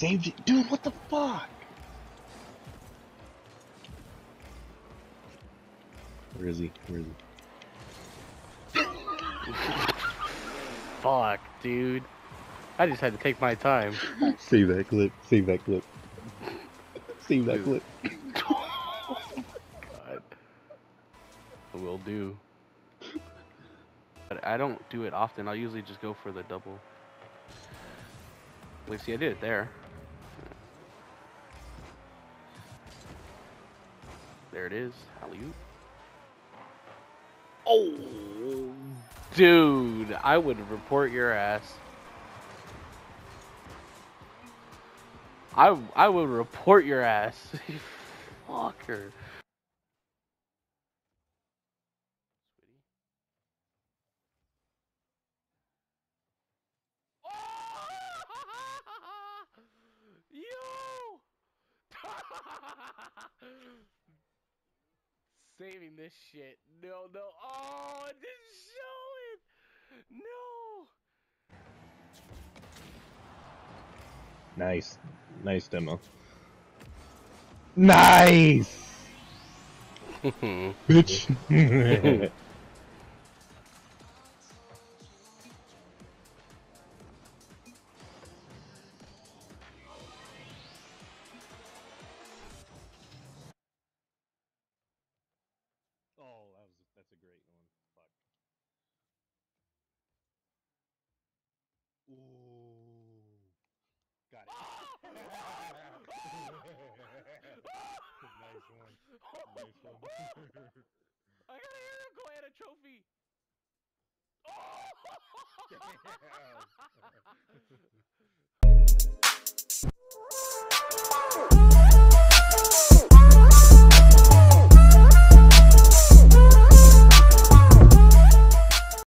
saved it. Dude, what the fuck? Where is he? Where is he? Fuck, dude. I just had to take my time. Save that clip. Save that clip. Save that clip. God. Will do. But I don't do it often. I'll usually just go for the double. Wait, see, I did it there. There it is. Alley-oop. Oh, dude, I would report your ass. I I would report your ass. Fucker. Saving this shit. No, no. Oh, it didn't show it. No. Nice. Nice demo. Nice! Bitch. great one. Fuck. Ooh. Got it. nice one. Nice one. I got a hero go and a trophy.